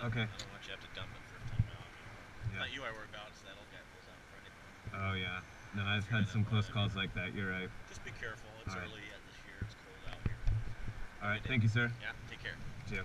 Okay. I don't want you to have to dump it for a time out. Yeah. Not you I worry about, so that'll get those out Friday. Oh yeah. No, I've had some close calls like that. You're right. Just be careful. It's All early yet this year. It's cold out here. All right. Thank you, sir. Yeah, take care. See ya.